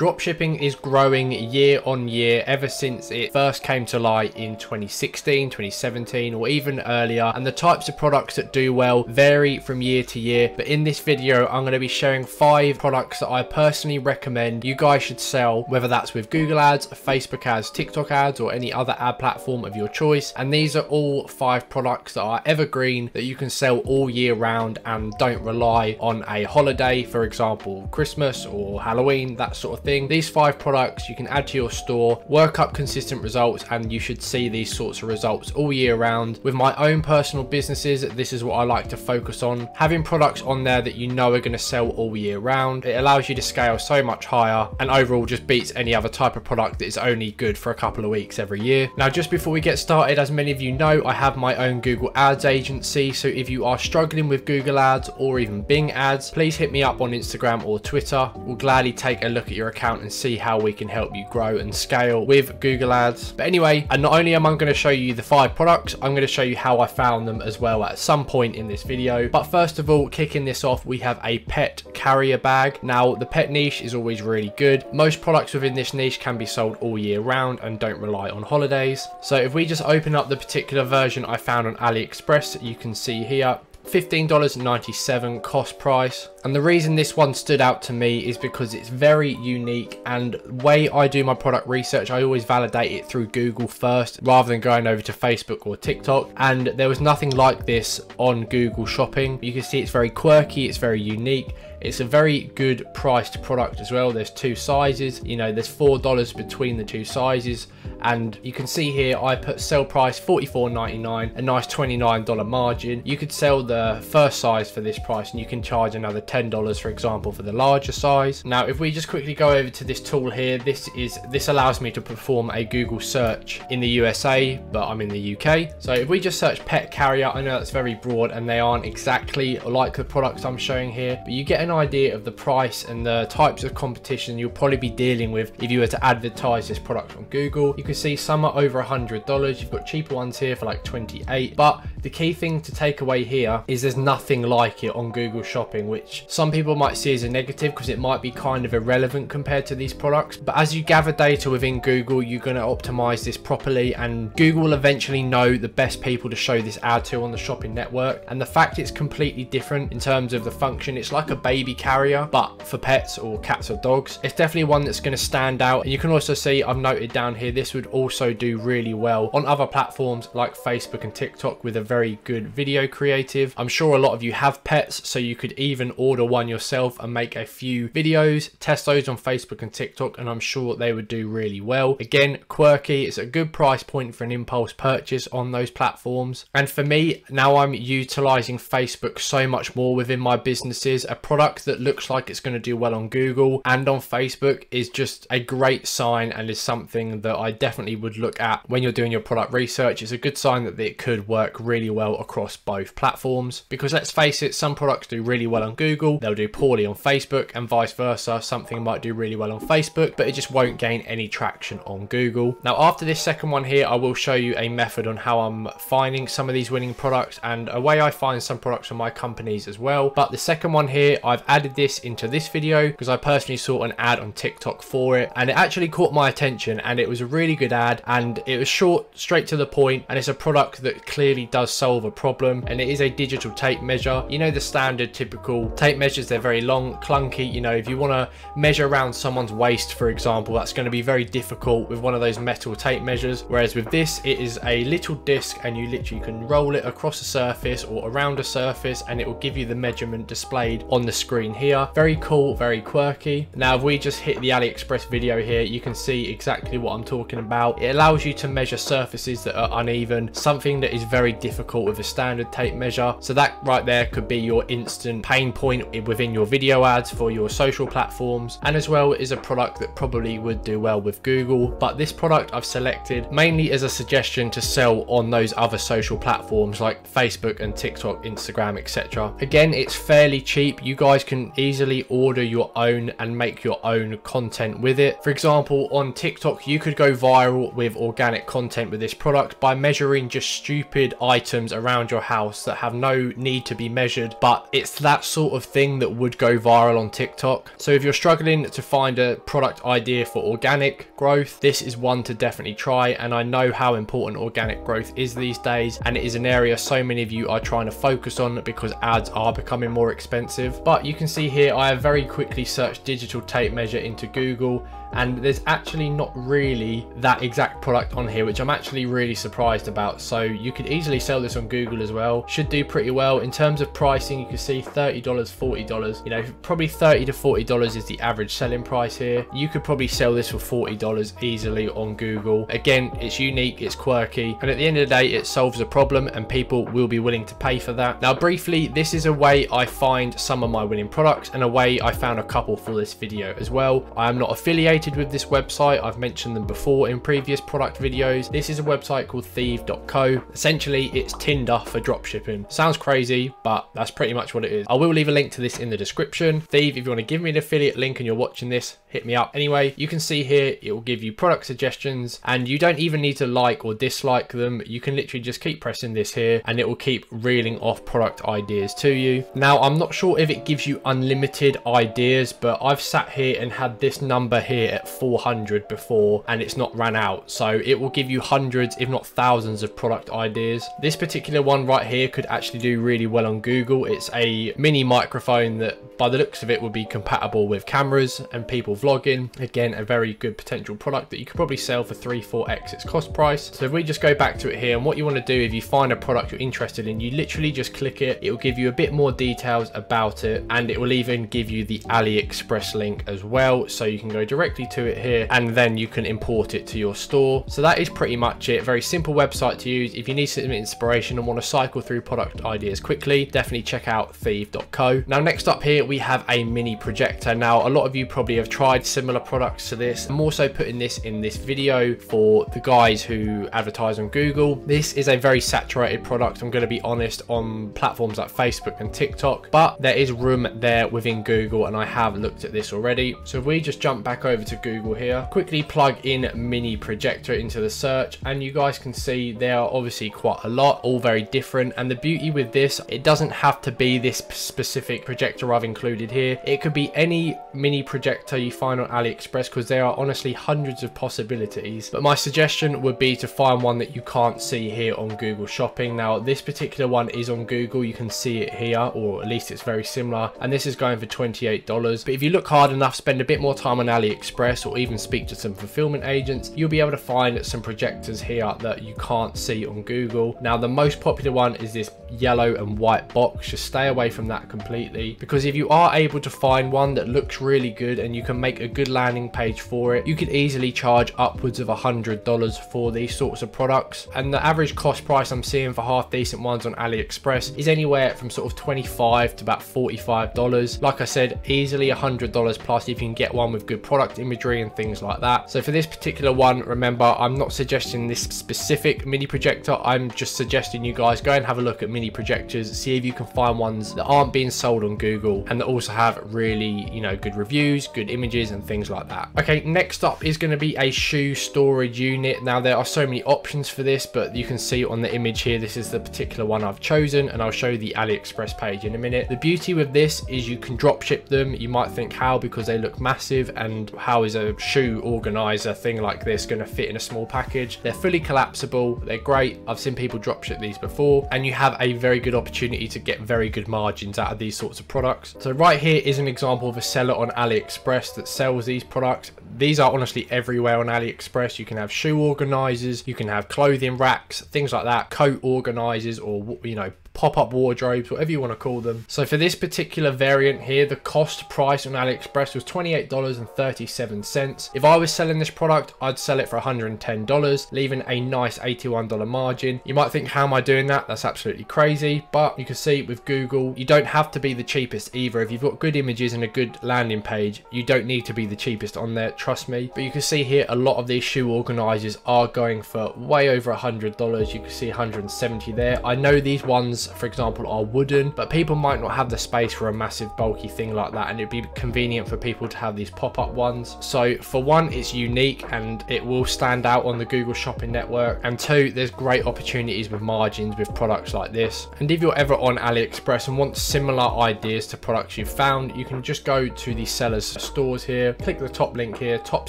Dropshipping is growing year on year ever since it first came to light in 2016, 2017, or even earlier. And the types of products that do well vary from year to year. But in this video, I'm going to be sharing five products that I personally recommend you guys should sell, whether that's with Google ads, Facebook ads, TikTok ads, or any other ad platform of your choice. And these are all five products that are evergreen that you can sell all year round and don't rely on a holiday, for example, Christmas or Halloween, that sort of thing. These five products you can add to your store, work up consistent results, and you should see these sorts of results all year round. With my own personal businesses, this is what I like to focus on. Having products on there that you know are going to sell all year round, it allows you to scale so much higher and overall just beats any other type of product that is only good for a couple of weeks every year. Now, just before we get started, as many of you know, I have my own Google Ads agency. So if you are struggling with Google Ads or even Bing Ads, please hit me up on Instagram or Twitter. We'll gladly take a look at your account and see how we can help you grow and scale with Google Ads. But anyway, and not only am I going to show you the five products, I'm going to show you how I found them as well at some point in this video. But first of all, kicking this off, we have a pet carrier bag. Now, the pet niche is always really good. Most products within this niche can be sold all year round and don't rely on holidays. So if we just open up the particular version I found on AliExpress, you can see here, $15.97 cost price and the reason this one stood out to me is because it's very unique and way I do my product research I always validate it through Google first rather than going over to Facebook or TikTok and there was nothing like this on Google shopping you can see it's very quirky it's very unique it's a very good priced product as well. There's two sizes, you know, there's $4 between the two sizes. And you can see here, I put sell price $44.99, a nice $29 margin. You could sell the first size for this price and you can charge another $10, for example, for the larger size. Now, if we just quickly go over to this tool here, this is this allows me to perform a Google search in the USA, but I'm in the UK. So if we just search pet carrier, I know that's very broad and they aren't exactly like the products I'm showing here, but you get an idea of the price and the types of competition you'll probably be dealing with if you were to advertise this product on Google. You can see some are over a $100. You've got cheaper ones here for like 28. But the key thing to take away here is there's nothing like it on Google Shopping, which some people might see as a negative because it might be kind of irrelevant compared to these products. But as you gather data within Google, you're going to optimize this properly and Google will eventually know the best people to show this ad to on the shopping network. And the fact it's completely different in terms of the function, it's like a baby carrier, but for pets or cats or dogs. It's definitely one that's going to stand out. And you can also see, I've noted down here, this would also do really well on other platforms like Facebook and TikTok with a very good video creative. I'm sure a lot of you have pets, so you could even order one yourself and make a few videos, test those on Facebook and TikTok, and I'm sure they would do really well. Again, quirky, it's a good price point for an impulse purchase on those platforms. And for me, now I'm utilizing Facebook so much more within my businesses, a product that looks like it's going to do well on Google and on Facebook is just a great sign and is something that I definitely would look at when you're doing your product research. It's a good sign that it could work really well across both platforms because let's face it, some products do really well on Google, they'll do poorly on Facebook and vice versa. Something might do really well on Facebook, but it just won't gain any traction on Google. Now, after this second one here, I will show you a method on how I'm finding some of these winning products and a way I find some products for my companies as well. But the second one here, I've added this into this video because I personally saw an ad on TikTok for it and it actually caught my attention and it was a really good ad and it was short, straight to the point and it's a product that clearly does solve a problem and it is a digital tape measure. You know the standard typical tape measures, they're very long, clunky. You know, if you want to measure around someone's waist, for example, that's going to be very difficult with one of those metal tape measures. Whereas with this, it is a little disc and you literally can roll it across a surface or around a surface and it will give you the measurement displayed on the screen screen here. Very cool, very quirky. Now, if we just hit the AliExpress video here, you can see exactly what I'm talking about. It allows you to measure surfaces that are uneven, something that is very difficult with a standard tape measure. So that right there could be your instant pain point within your video ads for your social platforms. And as well is a product that probably would do well with Google. But this product I've selected mainly as a suggestion to sell on those other social platforms like Facebook and TikTok, Instagram, etc. Again, it's fairly cheap. You guys can easily order your own and make your own content with it. For example, on TikTok, you could go viral with organic content with this product by measuring just stupid items around your house that have no need to be measured. But it's that sort of thing that would go viral on TikTok. So if you're struggling to find a product idea for organic growth, this is one to definitely try. And I know how important organic growth is these days. And it is an area so many of you are trying to focus on because ads are becoming more expensive. But you can see here, I have very quickly searched digital tape measure into Google and there's actually not really that exact product on here which I'm actually really surprised about so you could easily sell this on Google as well should do pretty well in terms of pricing you can see $30 $40 you know probably 30 to $40 is the average selling price here you could probably sell this for $40 easily on Google again it's unique it's quirky and at the end of the day it solves a problem and people will be willing to pay for that now briefly this is a way I find some of my winning products and a way I found a couple for this video as well I am not affiliated with this website. I've mentioned them before in previous product videos. This is a website called Thieve.co. Essentially, it's Tinder for dropshipping. Sounds crazy, but that's pretty much what it is. I will leave a link to this in the description. Thieve, if you want to give me an affiliate link and you're watching this, hit me up. Anyway, you can see here, it will give you product suggestions and you don't even need to like or dislike them. You can literally just keep pressing this here and it will keep reeling off product ideas to you. Now, I'm not sure if it gives you unlimited ideas, but I've sat here and had this number here at 400 before and it's not ran out. So it will give you hundreds, if not thousands of product ideas. This particular one right here could actually do really well on Google. It's a mini microphone that by the looks of it would be compatible with cameras and people vlogging. Again, a very good potential product that you could probably sell for 3, 4x its cost price. So if we just go back to it here and what you want to do if you find a product you're interested in, you literally just click it. It will give you a bit more details about it and it will even give you the AliExpress link as well. So you can go directly to it here and then you can import it to your store. So that is pretty much it. Very simple website to use. If you need some inspiration and want to cycle through product ideas quickly, definitely check out thieve.co. Now next up here we have a mini projector. Now a lot of you probably have tried similar products to this. I'm also putting this in this video for the guys who advertise on Google. This is a very saturated product. I'm going to be honest on platforms like Facebook and TikTok, but there is room there within Google and I have looked at this already. So if we just jump back over to Google here, quickly plug in mini projector into the search and you guys can see there are obviously quite a lot, all very different. And the beauty with this, it doesn't have to be this specific projector I've included here. It could be any mini projector you find on AliExpress because there are honestly hundreds of possibilities. But my suggestion would be to find one that you can't see here on Google Shopping. Now, this particular one is on Google. You can see it here, or at least it's very similar. And this is going for $28. But if you look hard enough, spend a bit more time on AliExpress, or even speak to some fulfillment agents, you'll be able to find some projectors here that you can't see on Google. Now, the most popular one is this yellow and white box. Just stay away from that completely because if you are able to find one that looks really good and you can make a good landing page for it, you could easily charge upwards of a $100 for these sorts of products. And the average cost price I'm seeing for half decent ones on AliExpress is anywhere from sort of 25 to about $45. Like I said, easily $100 plus if you can get one with good product imagery and things like that. So for this particular one, remember, I'm not suggesting this specific mini projector. I'm just suggesting you guys go and have a look at mini projectors, see if you can find ones that aren't being sold on Google and that also have really, you know, good reviews, good images and things like that. Okay, next up is going to be a shoe storage unit. Now there are so many options for this, but you can see on the image here, this is the particular one I've chosen and I'll show you the AliExpress page in a minute. The beauty with this is you can drop ship them. You might think how because they look massive and how is a shoe organizer thing like this going to fit in a small package? They're fully collapsible. They're great. I've seen people dropship these before and you have a very good opportunity to get very good margins out of these sorts of products. So right here is an example of a seller on AliExpress that sells these products. These are honestly everywhere on AliExpress. You can have shoe organizers, you can have clothing racks, things like that, coat organizers or, you know, pop-up wardrobes, whatever you want to call them. So for this particular variant here, the cost price on AliExpress was $28.37. If I was selling this product, I'd sell it for $110, leaving a nice $81 margin. You might think, how am I doing that? That's absolutely crazy. But you can see with Google, you don't have to be the cheapest either. If you've got good images and a good landing page, you don't need to be the cheapest on there, trust me. But you can see here, a lot of these shoe organizers are going for way over $100. You can see 170 there. I know these ones for example, are wooden, but people might not have the space for a massive bulky thing like that. And it'd be convenient for people to have these pop-up ones. So for one, it's unique and it will stand out on the Google shopping network. And two, there's great opportunities with margins with products like this. And if you're ever on AliExpress and want similar ideas to products you've found, you can just go to the seller's stores here, click the top link here, top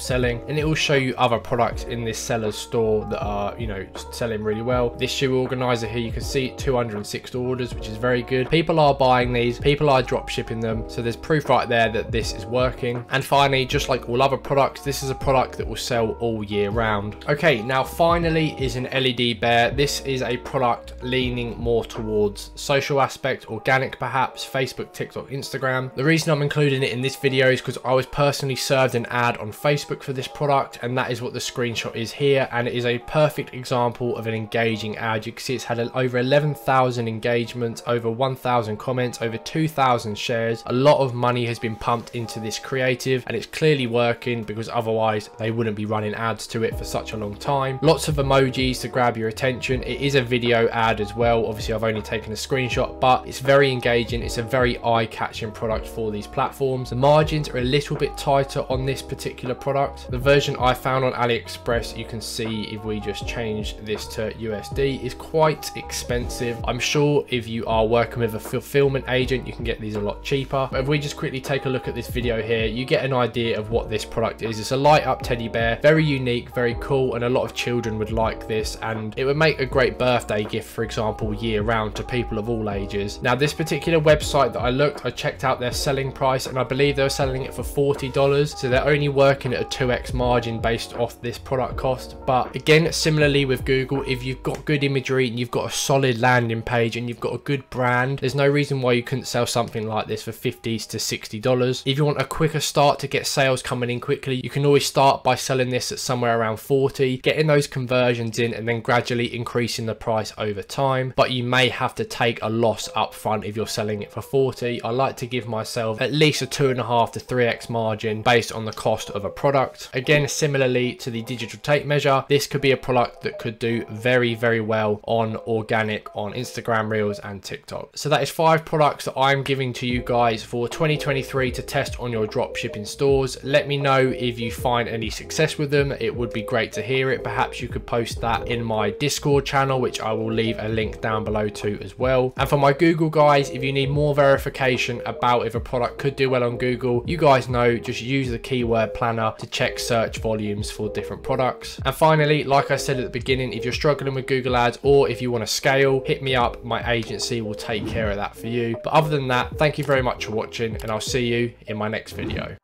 selling, and it will show you other products in this seller's store that are, you know, selling really well. This shoe organizer here, you can see 206 orders, which is very good. People are buying these, people are drop shipping them. So there's proof right there that this is working. And finally, just like all other products, this is a product that will sell all year round. Okay, now finally is an LED bear. This is a product leaning more towards social aspect, organic perhaps, Facebook, TikTok, Instagram. The reason I'm including it in this video is because I was personally served an ad on Facebook for this product and that is what the screenshot is here and it is a perfect example of an engaging ad. You can see it's had over 11,000 engagements, over 1,000 comments, over 2,000 shares. A lot of money has been pumped into this creative and it's clearly working because otherwise they wouldn't be running ads to it for such a long time. Lots of emojis to grab your attention. It is a video ad as well. Obviously I've only taken a screenshot but it's very engaging. It's a very eye-catching product for these platforms. The margins are a little bit tighter on this particular product. The version I found on AliExpress you can see if we just change this to USD is quite expensive. I'm sure if you are working with a fulfillment agent you can get these a lot cheaper. But if we just quickly take a look at this video here you get an idea of what this product is. It's a light up teddy bear, very unique, very cool and a lot of children would like this and it would make a great birthday gift for example year round to people of all ages. Now this particular website that I looked I checked out their selling price and I believe they were selling it for $40 so they're only working at a 2x margin based off this product cost but again similarly with Google if you've got good imagery and you've got a solid landing page and you've got a good brand there's no reason why you couldn't sell something like this for 50s to 60 dollars. If you want a quicker start to get sales coming in quickly you can always start by selling this at somewhere around 40 getting those conversions in and then gradually increasing the price over time. But you may have to take a loss up front if you're selling it for 40 I like to give myself at least a two and a half to 3x margin based on the cost of a product. Again similarly to the digital tape measure this could be a product that could do very very well on organic on Instagram reels and TikTok. So that is five products that I'm giving to you guys for 2023 to test on your drop shipping stores. Let me know if you find any success with them. It would be great to hear it. Perhaps you could post that in my discord channel which I will leave a link down below to as well. And for my Google guys if you need more verification about if a product could do well on Google you guys know just use the keyword planner to check search volumes for different products. And finally like I said at the beginning if you're struggling with Google ads or if you want to scale hit me up my agency will take care of that for you. But other than that thank you very much for watching and I'll see you in my next video